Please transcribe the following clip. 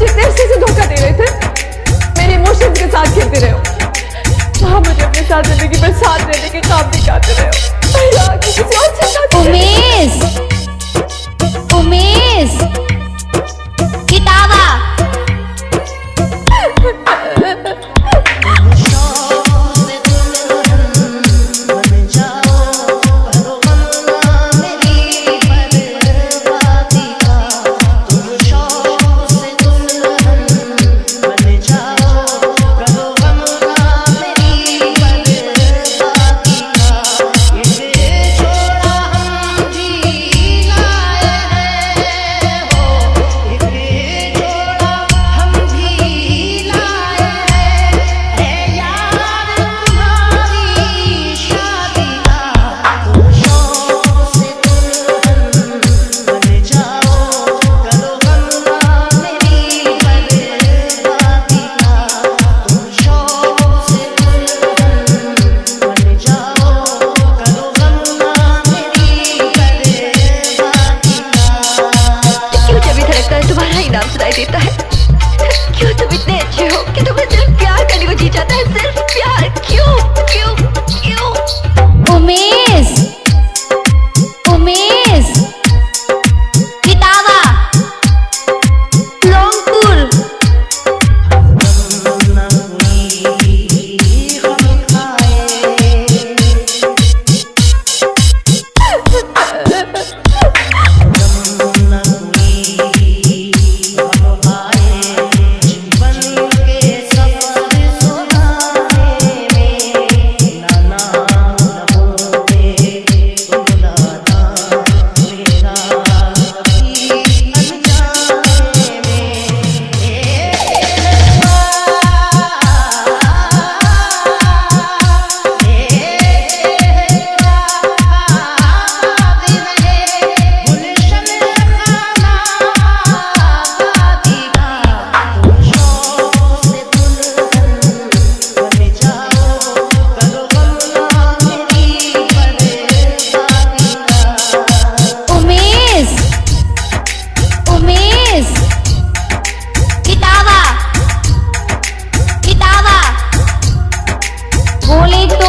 मुझे इतने अरसे से धोखा दे रहे थे, मेरे इमोशंस के साथ खेलते रहे हो। आप मुझे अपने साथ ज़िंदगी पर साथ देने के काम भी दिखाते रहे है तुम्हारा इनाम नाम सुनाई देता है। क्यों तुम इतने अच्छे हो कि तुम्हें 无力。